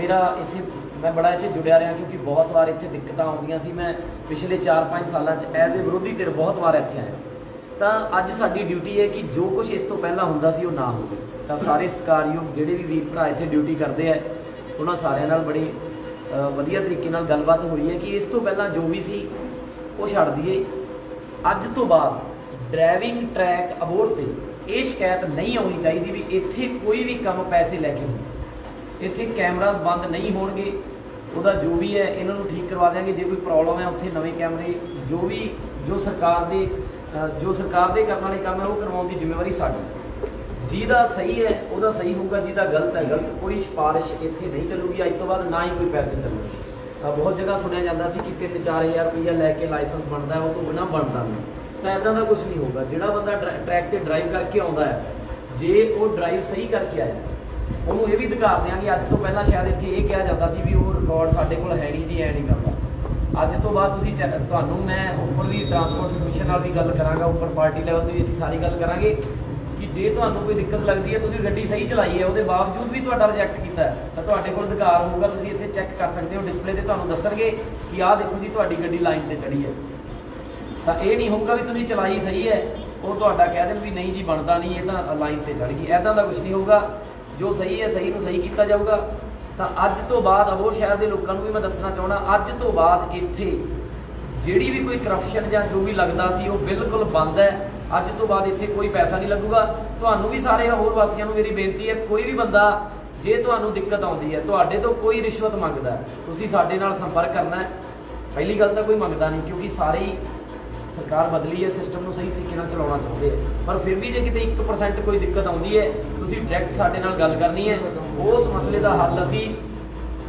ਮੇਰਾ ਇੱਥੇ ਮੈਂ ਬੜਾ ਇੱਥੇ ਜੁੜਿਆ ਰਿਹਾ ਕਿਉਂਕਿ ਬਹੁਤ ਵਾਰ ਇੱਥੇ ਦਿੱਕਤਾਂ ਆਉਂਦੀਆਂ ਸੀ। ਮੈਂ ਪਿਛਲੇ 4-5 ਸਾਲਾਂ 'ਚ ਐਜ਼ ਅ ਵਿਰੋਧੀ ਧਿਰ ਬਹੁਤ ਵਾਰ ਇੱਥੇ ਆਇਆ। ਤਾਂ ਅੱਜ ਸਾਡੀ ਡਿਊਟੀ ਹੈ ਕਿ ਜੋ ਕੁਝ ਇਸ ਤੋਂ ਪਹਿਲਾਂ ਹੁੰਦਾ ਸੀ ਉਹ ਨਾ ਹੋਵੇ। ਤਾਂ ਸਾਰੇ ਸਤਿਕਾਰਯੋਗ ਜਿਹੜੇ ਵੀ ਵੀਰ ਭਰਾ ਇੱਥੇ ਡਿਊਟੀ ਕਰਦੇ ਆ, ਉਹਨਾਂ ਸਾਰਿਆਂ ਨਾਲ ਬੜੀ ਵਧੀਆ ਤਰੀਕੇ ਨਾਲ ਗੱਲਬਾਤ ਹੋ ਰਹੀ ਹੈ ਕਿ ਇਸ ਤੋਂ ਪਹਿਲਾਂ ਜੋ ਵੀ ਸੀ, ਉਹ ਛੱਡ ਦਈਏ। ਅੱਜ ਤੋਂ ਬਾਅਦ ਡਰਾਈਵਿੰਗ ਟਰੈਕ ਅਬੋਰਡ ਤੇ ਇਹ ਸ਼ਿਕਾਇਤ ਨਹੀਂ ਆਉਣੀ ਚਾਹੀਦੀ ਵੀ ਇੱਥੇ ਕੋਈ ਵੀ ਕੰਮ ਪੈਸੇ ਲੈ ਕੇ ਹੁੰਦਾ। ਇੱਥੇ ਕੈਮਰਾਸ ਬੰਦ ਨਹੀਂ ਹੋਣਗੇ, ਉਹਦਾ ਜੋ ਵੀ ਹੈ, ਇਹਨਾਂ ਨੂੰ ਠੀਕ ਕਰਵਾ ਦਿਆਂਗੇ। ਜੇ ਕੋਈ ਪ੍ਰੋਬਲਮ ਹੈ, ਉੱਥੇ ਨਵੇਂ ਕੈਮਰੇ, ਜੋ ਵੀ, ਜੋ ਸਰਕਾਰ ਦੇ ਜੋ ਸਰਕਾਰ ਦੇ ਕਰਨ ਵਾਲੇ ਕੰਮ ਹੈ, ਉਹ ਕਰਵਾਉਣ ਦੀ ਜ਼ਿੰਮੇਵਾਰੀ ਸਾਡੀ ਜਿਹਦਾ ਸਹੀ ਹੈ, ਉਹਦਾ ਸਹੀ ਹੋਊਗਾ, ਜਿਹਦਾ ਗਲਤ ਹੈ, ਗਲਤ ਕੋਈ ਸਿਫਾਰਿਸ਼ ਇੱਥੇ ਨਹੀਂ ਚੱਲੂਗੀ। ਅੱਜ ਤੋਂ ਬਾਅਦ ਨਾ ਹੀ ਕੋਈ ਪੈਸੇ ਚੱਲਣਗੇ। ਤਾਂ ਬਹੁਤ ਜਗ੍ਹਾ ਸੁਣਿਆ ਜਾਂਦਾ ਸੀ ਕਿ 3-4000 ਰੁਪਈਆ ਲੈ ਕੇ ਲਾਇਸੈਂਸ ਬਣਦਾ ਉਹ ਤੋਂ ਬਿਨਾਂ ਬਣਦਾ ਨਹੀਂ। ਤਾਂ ਇਦਾਂ ਦਾ ਕੁਝ ਨਹੀਂ ਹੋਊਗਾ। ਜਿਹੜਾ ਬੰਦਾ ਟਰੈਕ ਤੇ ਡਰਾਈਵ ਕਰਕੇ ਆਉਂਦਾ ਹੈ, ਜੇ ਉਹ ਡਰਾਈਵ ਸਹੀ ਕਰਕੇ ਆਇਆ ਉਹਨੂੰ ਇਹ ਵੀ ਅਧਿਕਾਰ ਦਿਆਂਗੇ ਅੱਜ ਤੋਂ ਪਹਿਲਾਂ ਸ਼ਾਇਦ ਇੱਥੇ ਇਹ ਕਿਹਾ ਜਾਂਦਾ ਸੀ ਵੀ ਉਹ ਰਿਕਾਰਡ ਸਾਡੇ ਕੋਲ ਹੈ ਨਹੀਂ ਜੀ, ਐ ਨਹੀਂ ਕਰਦਾ। ਅੱਜ ਤੋਂ ਬਾਅਦ ਤੁਸੀਂ ਤੁਹਾਨੂੰ ਮੈਂ ਉੱਪਰ ਵੀ ਟਰਾਂਸਪੋਰਟ ਕਮਿਸ਼ਨ ਨਾਲ ਵੀ ਗੱਲ ਕਰਾਂਗਾ, ਉੱਪਰ ਪਾਰਟੀ ਲੈਵਲ ਤੇ ਵੀ ਅਸੀਂ ਸਾਰੀ ਗੱਲ ਕਰਾਂਗੇ ਕਿ ਜੇ ਤੁਹਾਨੂੰ ਕੋਈ ਦਿੱਕਤ ਲੱਗਦੀ ਹੈ, ਤੁਸੀਂ ਗੱਡੀ ਸਹੀ ਚਲਾਈ ਹੈ, ਉਹਦੇ ਬਾਵਜੂਦ ਵੀ ਤੁਹਾਡਾ ਰਿਜੈਕਟ ਕੀਤਾ ਤਾਂ ਤੁਹਾਡੇ ਕੋਲ ਅਧਿਕਾਰ ਹੋਊਗਾ, ਤੁਸੀਂ ਇੱਥੇ ਚੈੱਕ ਕਰ ਸਕਦੇ ਹੋ ਡਿਸਪਲੇ ਤੇ ਤੁਹਾਨੂੰ ਦੱਸਣਗੇ ਕਿ ਆਹ ਦੇਖੋ ਜੀ, ਤੁਹਾਡੀ ਗੱਡੀ ਲਾਈਨ ਤੇ ਚੜੀ ਹੈ। ਤਾਂ ਇਹ ਨਹੀਂ ਹੋਊਗਾ ਵੀ ਤੁਸੀਂ ਚਲਾਈ ਸਹੀ ਹੈ, ਉਹ ਤੁਹਾਡਾ ਕਹਿ ਦੇਣ ਵੀ ਨਹੀਂ ਜੀ, ਬਣਦਾ ਨਹੀਂ, ਇਹ ਤਾਂ ਲਾਈਨ ਤੇ ਚੜ ਗਈ ਐਦਾਂ ਦਾ ਕੁਝ ਨਹੀਂ ਹੋਊਗਾ। ਜੋ ਸਹੀ ਹੈ, ਸਹੀ ਨੂੰ ਸਹੀ ਕੀਤਾ ਜਾਊਗਾ। ਤਾਂ ਅੱਜ ਤੋਂ ਬਾਅਦ ਅਬੋਰ ਸ਼ਹਿਰ ਦੇ ਲੋਕਾਂ ਨੂੰ ਵੀ ਮੈਂ ਦੱਸਣਾ ਚਾਹਣਾ ਅੱਜ ਤੋਂ ਬਾਅਦ ਇੱਥੇ ਜਿਹੜੀ ਵੀ ਕੋਈ ਕਰਪਸ਼ਨ ਜਾਂ ਜੋ ਵੀ ਲੱਗਦਾ ਸੀ, ਉਹ ਬਿਲਕੁਲ ਬੰਦ ਹੈ। ਅੱਜ ਤੋਂ ਬਾਅਦ ਇੱਥੇ ਕੋਈ ਪੈਸਾ ਨਹੀਂ ਲੱਗੂਗਾ। ਤੁਹਾਨੂੰ ਵੀ ਸਾਰੇ ਹੋਰ ਵਾਸੀਆਂ ਨੂੰ ਮੇਰੀ ਬੇਨਤੀ ਹੈ, ਕੋਈ ਵੀ ਬੰਦਾ ਜੇ ਤੁਹਾਨੂੰ ਦਿੱਕਤ ਆਉਂਦੀ ਹੈ, ਤੁਹਾਡੇ ਤੋਂ ਕੋਈ ਰਿਸ਼ਵਤ ਮੰਗਦਾ ਤੁਸੀਂ ਸਾਡੇ ਨਾਲ ਸੰਪਰਕ ਕਰਨਾ ਹੈ। ਪਹਿਲੀ ਗੱਲ ਤਾਂ ਕੋਈ ਮੰਗਦਾ ਨਹੀਂ, ਕਿਉਂਕਿ ਸਾਰੇ ਹੀ ਸਰਕਾਰ ਬਦਲੀ ਹੈ ਸਿਸਟਮ ਨੂੰ ਸਹੀ ਤਰੀਕੇ ਨਾਲ ਚਲਾਉਣਾ ਚਾਹੁੰਦੇ ਆ ਪਰ ਫਿਰ ਵੀ ਜੇ ਕਿਤੇ 1% ਕੋਈ ਦਿੱਕਤ ਆਉਂਦੀ ਹੈ, ਤੁਸੀਂ ਡਾਇਰੈਕਟ ਸਾਡੇ ਨਾਲ ਗੱਲ ਕਰਨੀ ਹੈ। ਉਸ ਮਸਲੇ ਦਾ ਹੱਲ ਅਸੀਂ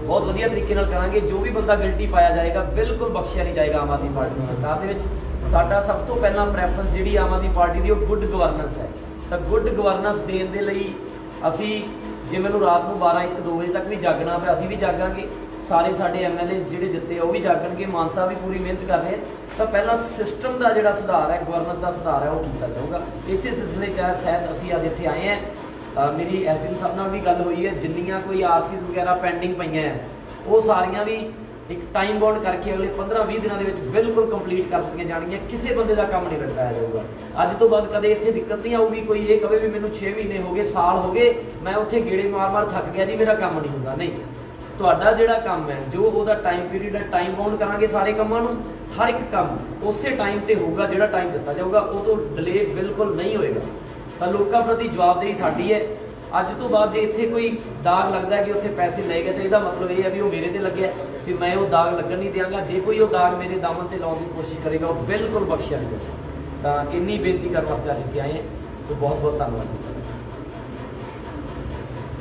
ਬਹੁਤ ਵਧੀਆ ਤਰੀਕੇ ਨਾਲ ਕਰਾਂਗੇ। ਜੋ ਵੀ ਬੰਦਾ ਗਿਲਟੀ ਪਾਇਆ ਜਾਏਗਾ, ਬਿਲਕੁਲ ਬਖਸ਼ਿਆ ਨਹੀਂ ਜਾਏਗਾ ਆਮ ਆਦਮੀ ਪਾਰਟੀ ਦੀ ਸਰਕਾਰ ਦੇ ਵਿੱਚ। ਸਾਡਾ ਸਭ ਤੋਂ ਪਹਿਲਾਂ ਪ੍ਰੈਫਰੈਂਸ ਜਿਹੜੀ ਆਮ ਆਦਮੀ ਪਾਰਟੀ ਦੀ, ਉਹ ਗੁੱਡ ਗਵਰਨੈਂਸ ਹੈ। ਤਾਂ ਗੁੱਡ ਗਵਰਨੈਂਸ ਦੇਣ ਦੇ ਲਈ ਅਸੀਂ ਜੇ ਮੈਨੂੰ ਰਾਤ ਨੂੰ 12 1 2 ਵਜੇ ਤੱਕ ਵੀ ਜਾਗਣਾ ਪਿਆ, ਅਸੀਂ ਵੀ ਜਾਗਾਂਗੇ। ਸਾਰੇ ਸਾਡੇ ਐਮਐਲਏਸ ਜਿਹੜੇ ਜਿੱਤੇ ਉਹ ਵੀ ਜਾਗਣਗੇ। ਮਾਨ ਸਾਹਿਬ ਵੀ ਪੂਰੀ ਮਿਹਨਤ ਕਰ ਰਹੇ ਤਾਂ ਪਹਿਲਾਂ ਸਿਸਟਮ ਦਾ ਜਿਹੜਾ ਸੁਧਾਰ ਹੈ ਗਵਰਨੈਂਸ ਦਾ ਸੁਧਾਰ ਹੈ ਉਹ ਕੀਤਾ ਜਾਊਗਾ। ਇਸੇ ਸਿਲਸਿਲੇ ਚ ਸ਼ਾਇਦ ਅਸੀਂ ਅੱਜ ਇੱਥੇ ਆਏ ਹਾਂ। ਅ, ਮੇਰੀ ਐਸਡੀਐਮ ਸਾਹਿਬ ਨਾਲ ਵੀ ਗੱਲ ਹੋਈ ਹੈ। ਜਿੰਨੀਆਂ ਕੋਈ ਆਰਸੀਜ਼ ਵਗੈਰਾ ਪੈਂਡਿੰਗ ਪਈਆਂ ਹੈ ਉਹ ਸਾਰੀਆਂ ਵੀ ਇੱਕ ਟਾਈਮ ਬਾਉਂਡ ਕਰਕੇ ਅਗਲੇ 15-20 ਦਿਨਾਂ ਦੇ ਵਿੱਚ ਬਿਲਕੁਲ ਕੰਪਲੀਟ ਕਰ ਦਿੱਤੀਆਂ ਜਾਣਗੀਆਂ। ਕਿਸੇ ਬੰਦੇ ਦਾ ਕੰਮ ਨਹੀਂ ਲਟਕਾਇਆ ਜਾਊਗਾ। ਅੱਜ ਤੋਂ ਬਾਅਦ ਕਦੇ ਇੱਥੇ ਦਿੱਕਤ ਨਹੀਂ ਆਊਗੀ। ਕੋਈ ਇਹ ਕਵੇ ਵੀ ਮੈਨੂੰ 6 ਮਹੀਨੇ ਹੋ ਗਏ ਸਾਲ ਹੋ ਗਏ ਮੈਂ ਉੱਥੇ ਗੇੜੇ ਮਾਰ-ਮਾਰ ਥੱਕ ਗਿਆ ਜੀ ਮੇਰਾ ਕੰਮ ਨਹੀਂ ਹੁੰਦਾ। ਨਹੀਂ। ਤੁਹਾਡਾ ਜਿਹੜਾ ਕੰਮ ਹੈ, ਜੋ ਉਹਦਾ ਟਾਈਮ ਪੀਰੀਅਡ ਹੈ ਟਾਈਮ ਬਾਉਂਡ ਕਰਾਂਗੇ ਸਾਰੇ ਕੰਮਾਂ ਨੂੰ। ਹਰ ਇੱਕ ਕੰਮ ਉਸੇ ਟਾਈਮ ਤੇ ਹੋਊਗਾ ਜਿਹੜਾ ਟਾਈਮ ਦਿੱਤਾ ਜਾਊਗਾ, ਉਹ ਤੋਂ ਡਿਲੇ ਬਿਲਕੁਲ ਨਹੀਂ ਹੋਏਗਾ। ਤਾਂ ਲੋਕਾਂ ਪ੍ਰਤੀ ਜਵਾਬਦੇਹੀ ਸਾਡੀ ਹੈ। ਅੱਜ ਤੋਂ ਬਾਅਦ ਜੇ ਇੱਥੇ ਕੋਈ ਦਾਗ ਲੱਗਦਾ ਕਿ ਉੱਥੇ ਪੈਸੇ ਲਏ ਗਏ, ਤਾਂ ਇਹਦਾ ਮਤਲਬ ਇਹ ਹੈ ਵੀ ਉਹ ਮੇਰੇ ਤੇ ਲੱਗਿਆ ਹੈ ਤੇ ਮੈਂ ਉਹ ਦਾਗ ਲੱਗਣ ਨਹੀਂ ਦਿਆਂਗਾ। ਜੇ ਕੋਈ ਉਹ ਦਾਗ ਮੇਰੇ ਦਾਮਨ ਤੇ ਲਾਉਣ ਦੀ ਕੋਸ਼ਿਸ਼ ਕਰੇਗਾ, ਉਹ ਬਿਲਕੁਲ ਬਖਸ਼ਿਆ ਨਹੀਂ ਜਾਊਗਾ। ਤਾਂ ਇੰਨੀ ਬੇਨਤੀ ਕਰਨ ਵਾਸਤੇ ਅੱਜ ਇੱਥੇ ਆਏ ਹਾਂ। ਸੋ ਬਹੁਤ ਬਹੁਤ ਧੰਨਵਾਦ ਜੀ। ਸਰ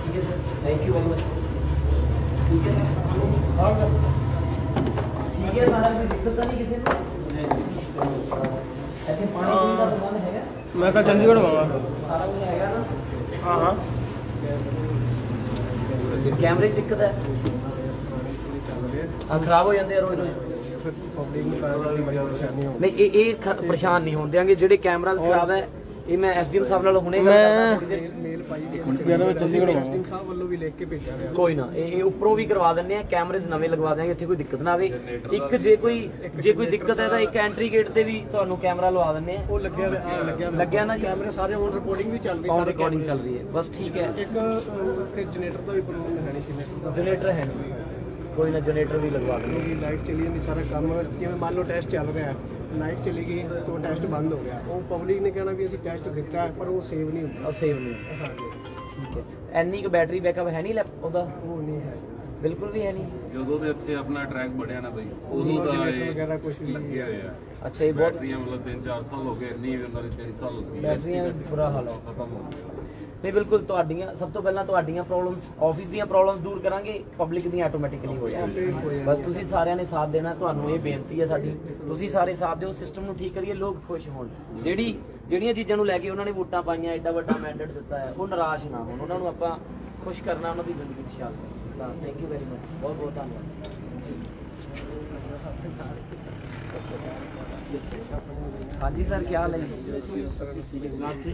ਠੀਕ ਹੈ sir. Thank you very much ਠੀਕ ਹੈ ਹਾਂ ਸਰ ਠੀਕ ਹੈ ਸਾਰਾ ਕੋਈ ਦਿੱਕਤ ਤਾਂ ਨਹੀਂ ਕਿਸੇ ਨੂੰ? ਇੱਥੇ ਪਾਣੀ ਪੀਣ ਦਾ ਪ੍ਰਬੰਧ ਹੈਗਾ? ਮੈਂ ਕੱਲ ਚੰਡੀਗੜ੍ਹ ਆਵਾਂਗਾ। ਸਾਰਾ ਕੁਝ ਹੈਗਾ ਨਾ? ਹਾਂ ਹਾਂ। ਕੈਮਰੇ 'ਚ ਦਿੱਕਤ ਹੈ? ਆ ਖਰਾਬ ਹੋ ਜਾਂਦੇ ਆ ਰੋਜ਼ ਰੋਜ਼ ਪਬਲਿਕ ਨੂੰ ਕਰਨ ਵਾਲੀ ਬੜੀ ਪਰੇਸ਼ਾਨੀ ਹੋ ਨਹੀਂ ਇਹ ਇਹ ਖ- ਪਰੇਸ਼ਾਨ ਨਹੀਂ ਹੋਣ ਦਿਆਂਗੇ। ਜਿਹੜੇ ਕੈਮਰਾਜ਼ ਖਰਾਬ ਹੈ ਇਹ ਮੈਂ ਐਸਡੀਐਮ ਸਾਹਿਬ ਨਾਲ ਹੁਣੇ ਗੱਲ ਕਰਦਾ। ਥੋੜ੍ਹੀ ਦੇਰ 'ਚ। ਮੇਲ ਪਾਈ ਗਈ ਯਾਰ ਮੈਂ ਚੰਡੀਗੜ੍ਹ ਆਵਾਂਗਾ ਸਿੰਘ ਸਾਹਿਬ ਵੱਲੋਂ ਵੀ ਲਿਖ ਕੇ ਭੇਜਿਆ ਗਿਆ। ਕੋਈ ਨਾ ਇਹ ਇਹ ਉੱਪਰੋਂ ਵੀ ਕਰਵਾ ਦਿੰਨੇ ਆ ਕੈਮਰੇਜ਼ ਨਵੇਂ ਲਗਵਾ ਦਿਆਂਗੇ ਇੱਥੇ ਕੋਈ ਦਿੱਕਤ ਨਾ ਆਵੇ। ਇੱਕ ਜੇ ਕੋਈ ਜੇ ਕੋਈ ਦਿੱਕਤ ਹੈ ਤਾਂ ਇੱਕ ਐਂਟਰੀ ਗੇਟ ਤੇ ਵੀ ਤੁਹਾਨੂੰ ਕੈਮਰਾ ਲਵਾ ਦਿੰਨੇ ਆ ਉਹ ਲੱਗਿਆ ਨਾ ਜੀ? ਕੈਮਰੇ ਸਾਰੇ ਹੁਣ ਰਿਪੋਰਟਿੰਗ ਵੀ ਚੱਲ ਰਹੀ ਔਨ ਸਾਰੇ ਰਿਕਾਰਡਿੰਗ ਚੱਲ ਰਹੀ ਹੈ। ਬਸ ਠੀਕ ਹੈ। ਇੱਕ ਅਹ, ਉੱਥੇ ਜਨਰੇਟਰ ਦਾ ਵੀ ਪ੍ਰੋਬਲਮ ਹੈ ਨਹੀਂ ਜਨਰੇਟਰ ਦਾ। ਜਨਰੇਟਰ ਹੈ ਨਹੀਂ। ਕੋਈ ਨਾ ਜਨਰੇਟਰ ਵੀ ਲਗਵਾ ਦਿੰਦੇ। ਕਿਉਂਕਿ ਲਾਈਟ ਚਲੀ ਜਾਂਦੀ ਸਾਰਾ ਕੰਮ ਜਿਵੇਂ ਮੰਨ ਲਓ ਟੈਸਟ ਚੱਲ ਰਿਹਾ ਲਾਈਟ ਚਲੀ ਗਈ ਤਾਂ ਉਹ ਟੈਸਟ ਬੰਦ ਹੋ ਗਿਆ। ਉਹ ਪਬਲਿਕ ਨੇ ਕਹਿਣਾ ਵੀ ਅਸੀਂ ਟੈਸਟ ਦਿੱਤਾ ਪਰ ਉਹ ਸੇਵ ਨਹੀਂ ਹੁੰਦਾ। ਸੇਵ ਨਹੀਂ ਹਾਂਜੀ। ਠੀਕ ਹੈ। ਐਨੀ ਕੁ ਬੈਟਰੀ ਬੈਕਅਪ ਹੈ ਨਹੀਂ ਲੈਪ ਉਹਦਾ? ਉਹ ਨਹੀਂ ਹੈ। ਬਿਲਕੁਲ ਵੀ ਹੈ ਨਹੀਂ। ਜਦੋਂ ਦੇ ਇੱਥੇ ਆਪਣਾ ਟਰੈਕ ਬਣਿਆ ਨਾ ਬਈ। ਉਦੋਂ ਦਾ Generator ਵਗੈਰਾ ਇਹ ਕੁਛ ਵੀ ਲੱਗੇ ਹੋਏ ਆ। ਅੱਛਾ ਇਹ ਬਹੁਤ ਬੈਟਰੀਆਂ ਮਤਲਬ 3-4 ਸਾਲ ਹੋ ਗਏ ਇੰਨੀ ਉਹਨਾਂ ਦੇ 3 ਸਾਲ ਹੋ ਗਏ ਬੈਟਰੀਆਂ ਦਾ ਬੁਰਾ ਹਾਲ ਹੈ ਖਤਮ ਹੋ ਗਈ। ਨਹੀਂ ਬਿਲਕੁਲ ਤੁਹਾਡੀਆਂ ਸਭ ਤੋਂ ਪਹਿਲਾਂ ਤੁਹਾਡੀਆਂ ਪ੍ਰੋਬਲਮਸ ਆਫਿਸ ਦੀਆਂ ਪ੍ਰੋਬਲਮਸ ਦੂਰ ਕਰਾਂਗੇ ਪਬਲਿਕ ਦੀਆਂ ਆਟੋਮੈਟਿਕਲੀ ਹੋ ਜਾਣਗੀਆਂ। ਬਸ ਤੁਸੀਂ ਸਾਰਿਆਂ ਨੇ ਸਾਥ ਦੇਣਾ ਤੁਹਾਨੂੰ ਇਹ ਬੇਨਤੀ ਹੈ ਸਾਡੀ ਤੁਸੀਂ ਸਾਰੇ ਸਾਥ ਦਿਓ ਸਿਸਟਮ ਨੂੰ ਠੀਕ ਕਰੀਏ ਲੋਕ ਖੁਸ਼ ਹੋਣ। ਜਿਹੜੀ ਜਿਹੜੀਆਂ ਚੀਜ਼ਾਂ ਨੂੰ ਲੈ ਕੇ ਉਹਨਾਂ ਨੇ ਵੋਟਾਂ ਪਾਈਆਂ ਐਡਾ ਵੱਡਾ ਮੈਂਡੇਟ ਦਿੱਤਾ ਹੈ ਉਹ ਨਿਰਾਸ਼ ਨਾ ਹੋਣ ਉਹਨਾਂ ਨੂੰ ਆਪਾਂ ਖੁਸ਼ ਕਰਨਾ ਉਹਨਾਂ ਦੀ ਜ਼ਿੰਦਗੀ ਖੁਸ਼ਹਾਲ ਤਾਂ ਥੈਂਕ ਯੂ ਵੈਰੀ ਮਚ ਬਹੁਤ ਬਹੁਤ ਧੰਨਵਾਦ ਹਾਂਜੀ ਸਰ ਕੀ ਹਾਲ ਹੈ ਜੀ?